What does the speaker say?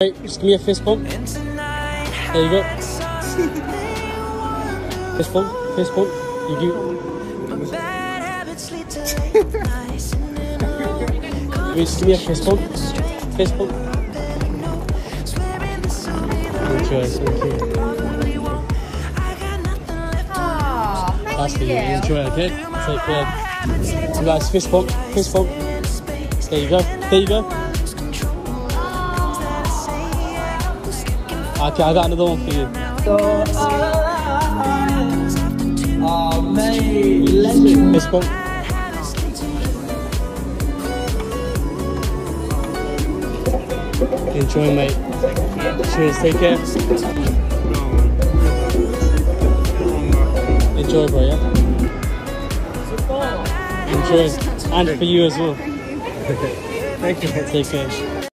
Mate, just give me a fist bump. There you go. Fist bump, fist bump. You do. Just give me a fist bump. Fist bump. Enjoy, thank you. Thank you. you. Enjoy, okay? Take care. You guys, fist bump, fist bump. There you go. There you go. Mate, legend. Fist bump. Enjoy, mate. Cheers, take care. Enjoy, bro, yeah? Enjoy. And for you as well. Thank you. Take care.